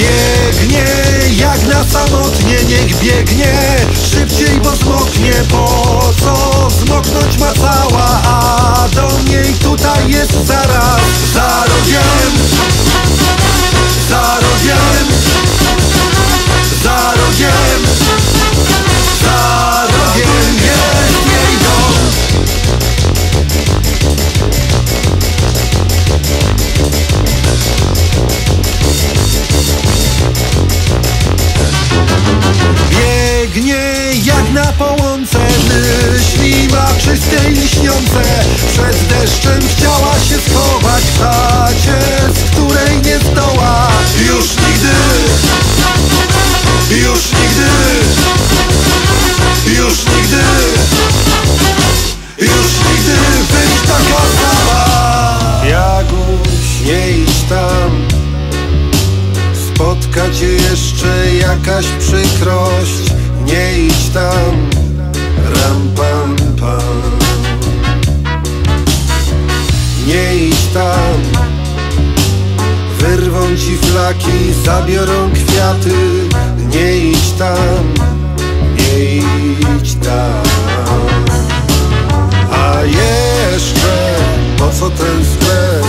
biegnie jak na samotnie Niech biegnie. Szybciej, bo zmoknie Po co? Zmoknąć ma cała A do niej tutaj jest zaraz. Spotka cię jeszcze jakaś przykrość? Nie idź tam. Ram pam pam. Nie idź tam. Wyrwą ci flaki, zabiorą kwiaty. Nie idź tam. Nie idź tam. A jeszcze Po co ten stres?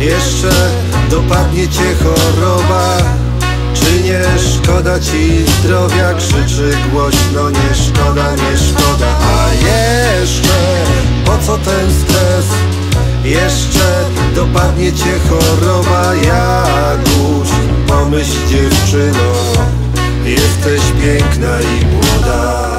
Jeszcze dopadnie cię choroba ci zdrowia? Krzyczy głośno Nie szkoda, nie szkoda A jeszcze po co ten stres? Jeszcze dopadnie cię choroba Jaguś, pomyśl dziewczyno Jesteś piękna i młoda